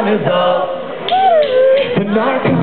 time is up. The narcissist.